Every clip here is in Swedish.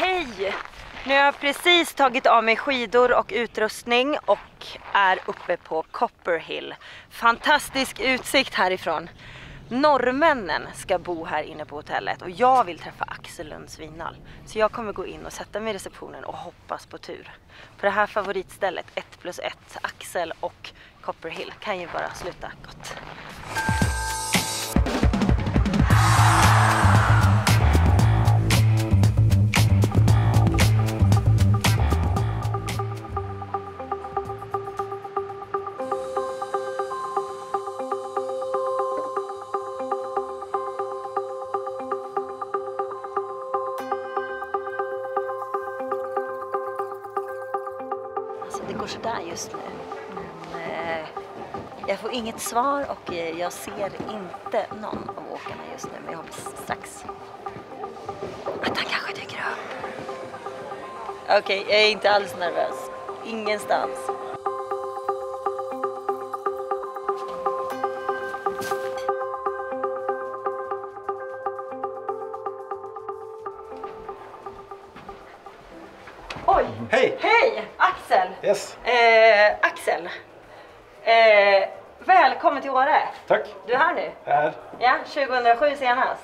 Hej! Nu har jag precis tagit av mig skidor och utrustning och är uppe på Copperhill. Fantastisk utsikt härifrån. Norrmännen ska bo här inne på hotellet och jag vill träffa Axel Lundsvinall. Så jag kommer gå in och sätta mig i receptionen och hoppas på tur. På det här favoritstället, 1 plus 1, Axel och Copperhill, kan ju bara sluta gott. Som det går sådär just nu. Men, eh, jag får inget svar och eh, jag ser inte någon av åkarna just nu. Men jag hoppas strax att han kanske dyker upp. Okej, jag är inte alls nervös. Ingenstans. Yes, Eh, Axel. Eh, välkommen till Åre. tack. Du är här nu? Jag är här. Ja, 2007 senast.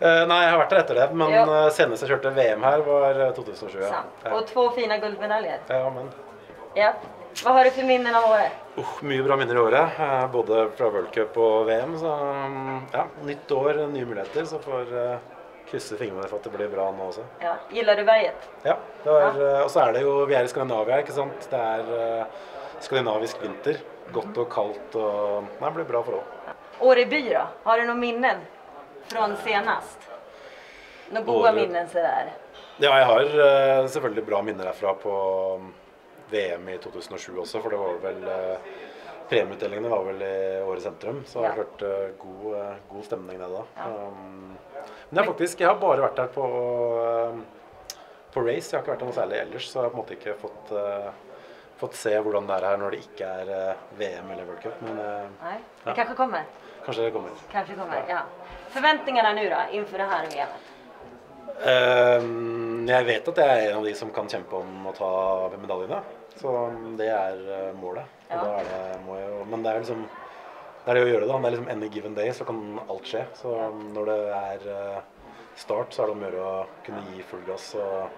Eh, nei, jeg har vært der etter det, men Ja. eh, senest jeg kjørte VM her, var eh, 2007. Ja. Sant. Ja. Och två fina guldmedaljer. ja, men Ja. Vad har du för minnen av Åre? uh, Mye bra minner i året, eh, både fra World Cup og VM. Så mm, ja, nytt år, nye muligheter. Så får eh, krysse fingrene for at det blir bra nå også. Ja. Gillar du berget? Ja, var, eh, Og så er det jo Vi er i Skandinavia, ikke sant. Det er eh, skandinavisk vinter. Godt og kaldt og Nei, det blir bra forhold. Åre by då? Har du några minnen från senast? Några goda Åre- minnen sådär? Ja, jeg har eh, selvfølgelig bra minner herfra på mm, VM i 2007 også, for det var vel eh, Premieutdelingene var vel i Åre sentrum, så det har Ja. vært eh, god, eh, god stemning nede da. Ja. Um, men jeg, faktisk, jeg har bare vært der på, eh, på race, jeg har ikke vært der noe særlig ellers, så jeg har på en måte ikke fått, eh, fått se hvordan det er her når det ikke er eh, VM eller World Cup. Men eh, Nej, det Ja. kanske kommer. kanskje det kommer. Kanske kommer, ja. Förväntningarna nu då, inför det här VMet? Ehm, jeg vet at jeg er en av de som kan kjempe om å ta medaljene. Så det er eh, Og Ja. da er det, må jeg, men det er liksom det er det å gjøre, da. Det er liksom any given day, så kan alt skje. Så når det er eh, start, så er det om å gjøre å kunne gi full gass og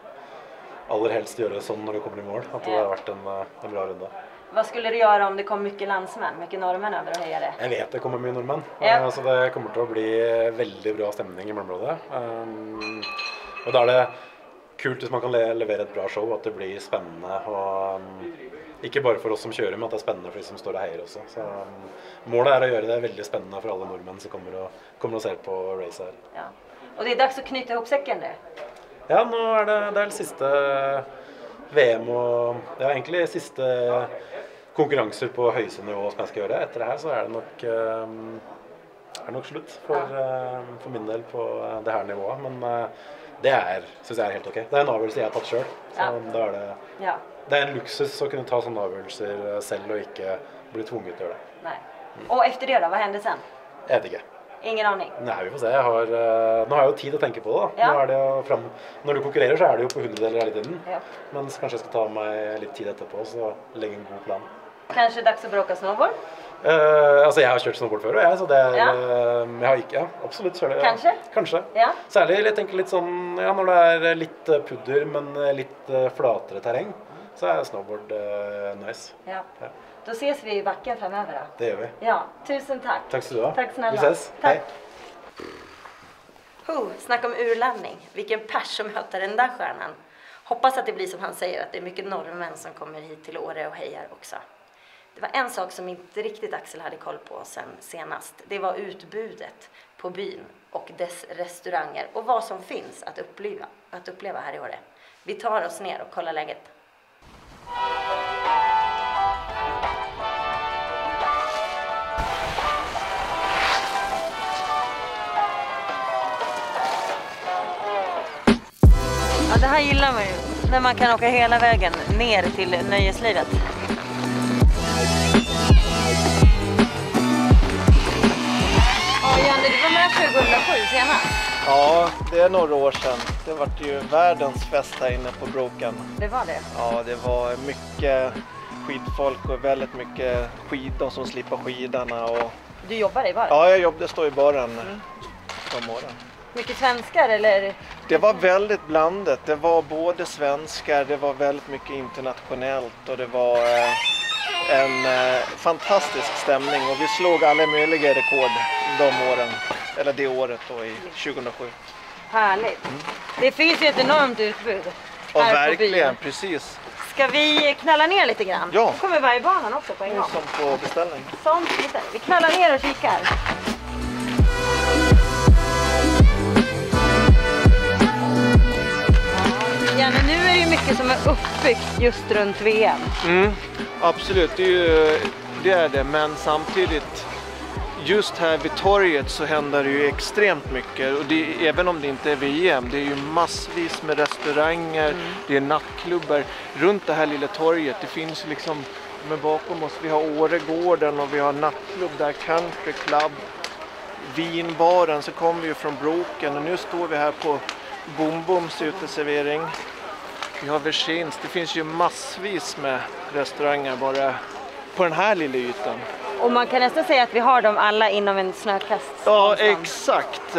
aller helst gjøre det sånn når du kommer i mål. At det har vært en, eh, en bra runde. Vad skulle du göra om det kom mycket landsmän, mycket norrmän över och hejade? Jeg vet det kommer nordmenn. Ja. Eh, Så det kommer til å bli veldig bra stemning i målområdet. Um, og da er det kult hvis man kan le levere et bra show, at det blir spennende. Og, um, ikke bare for oss som kjører, men at det er spennende for de som står og heier også. Så um, målet er å gjøre det veldig spennende for alle nordmenn som kommer og, kommer og ser på racet her. Ja. Och det är dags att knyta ihop säcken nu. Ja, nå er det, det er vel siste VM og ja, egentlig siste konkurranser på høyeste nivå som jeg skal gjøre. Etter det her så er det nok, um, er det nok slutt for, uh, for min del på uh, det her nivået. Men uh, det er, syns jeg er helt ok. Det er en avgjørelse jeg har tatt sjøl. Så Ja. da er det, Ja, det er en luksus å kunne ta sånne avgjørelser uh, selv og ikke bli tvunget til å gjøre det. nej. Och efter det då, vad hände sen? Jeg vet ikke. Ingen aning. Nei, vi får se. Har, uh, nå har jeg jo tid å tenke på det. da. Ja. Det jo fram, når du konkurrerer, så er det jo på hundredeler hele tiden. Ja. Men kanskje jeg skal ta meg litt tid etterpå så legge en god plan. Kanske dags att bråka snowboard? Eh, altså, jeg har kjørt snowboard før, jeg, så det er Ja. eh, Jeg har ikke Ja, absolutt kjøre det. Kanskje? Kanskje. Ja. Særlig jeg tenker litt sånn Ja, når det er litt eh, pudder, men eh, litt eh, flatere terreng, så er snowboard eh, nice. Ja. Ja. Då ses vi i backen framöver då. Det gjør vi. Ja, tusen tack. Takk skal du ha. Tack snälla. Vi ses. Tack. Hei. Oh, snacka om urladdning. Vilken pers som möter den där stjärnan. Hoppas att det blir som han säger, att det är mycket norrmän som kommer hit till Åre och hejar också. Det var en sak som inte riktigt Axel hade koll på sen senast. Det var utbudet på byn och dess restauranger och vad som finns att uppleva, att uppleva här i Åre. Vi tar oss ner och kollar läget. Ja, det här gillar man ju. När man kan åka hela vägen ner till nöjeslivet. Ja, Janne, du var med 2007 senast. Ja, det är några år sedan. Det vart ju världens fest här inne på Broken. Det var det. Ja, det var mycket skidfolk och väldigt mycket skid, de som slipar skidorna. Och... Du jobbar i baren? Ja, jag jobbade, står i baren de åren. Mycket svenskar eller? Det var väldigt blandat. Det var både svenskar, det var väldigt mycket internationellt och det var eh, en eh, fantastisk stämning och vi slog alla möjliga rekord de åren, eller det året då i 2007. Härligt. Det finns ju ett enormt utbud. På verkligen, precis. Ska vi knalla ner lite grann? Ja. Då kommer vargbanan också på en gång. Som på beställning. Lite. Vi knallar ner och kikar. Janne, nu är det ju mycket som är uppbyggt just runt VM. Mm, absolut, det är, ju, det är det. Men samtidigt, just här vid torget så händer det ju extremt mycket. Och det, även om det inte är VM, det är ju massvis med restauranger, det är nattklubbar runt det här lilla torget. Det finns liksom, men bakom oss, vi har Åregården och vi har nattklubb där, Country Club, vinbaren, så kommer vi ju från Broken och nu står vi här på Bom Boms uteservering. Vi har Verschins, det finns ju massvis med restauranger bara på den här lilla ytan. Och man kan nästan säga att vi har dem alla inom en snökast Ja, exakt.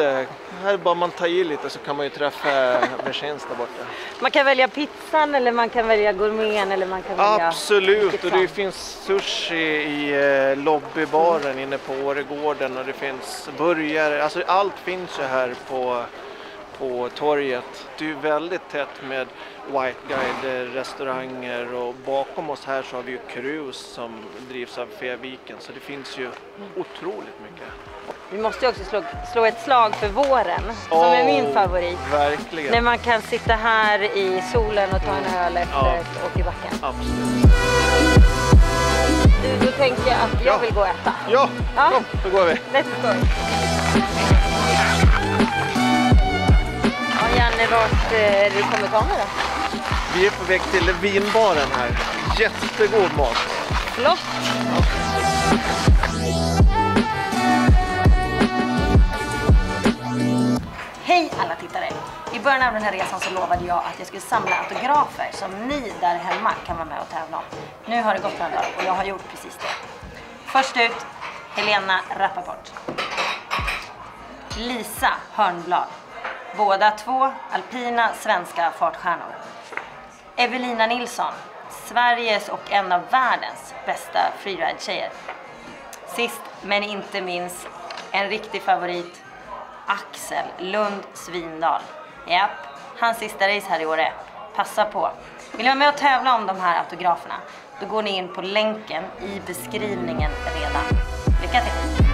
Här bara man tar i lite så kan man ju träffa Verschins där borta. Man kan välja pizzan eller man kan välja gourmeten eller man kan välja... Absolut, vilket och det finns sushi i eh, lobbybaren inne på Åregården och det finns burgare. Alltså allt finns ju här på, på torget. Det är ju väldigt tätt med White Guide restauranger och bakom oss här så har vi ju Cruise som drivs av Fäviken så det finns ju otroligt mycket. Vi måste ju också slå, slå ett slag för våren, som är min favorit. Verkligen. När man kan sitta här i solen och ta en öl efter Ja. åk i backen. Absolut. Du, då tänker jag att jag Ja. vill gå och äta. Ja, Ja. kom, då går vi. Let's go! Janne, vart eh, är du kommer ta mig då? Vi är på väg till vinbaren här. Jättegod mat. Flott! Hej alla tittare! I början av den här resan så lovade jag att jag skulle samla autografer som ni där hemma kan vara med och tävla om. Nu har det gått några dagar och jag har gjort precis det. Först ut, Helena Rappaport. Lisa Hörnblad. Båda två alpina svenska fartstjärnor. Evelina Nilsson, Sveriges och en av världens bästa freeride-tjejer. Sist men inte minst, en riktig favorit, Axel Lund Svindal. Japp, hans sista race här i Åre. Passa på. Vill ni vara med och tävla om de här autograferna? Då går ni in på länken i beskrivningen redan. Lycka till!